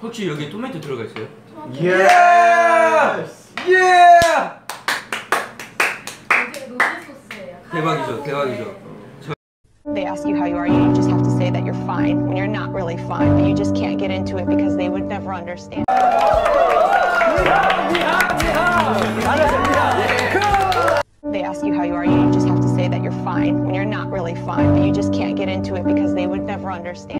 혹시 여기 토마토 들어가 있어요? Yes! 예! 대박이죠, 대박이죠. They ask you how you are, you just have to say that you're fine when you're not really fine, but you just can't get into it because they would never understand. They ask you how you are, you just have to say that you're fine when you're not really fine, but you just can't get into it because they would never understand.